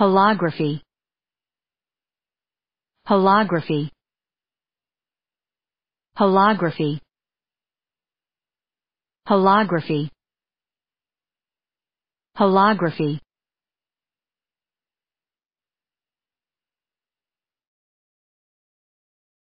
holography. Holography. Holography. Holography. Holography.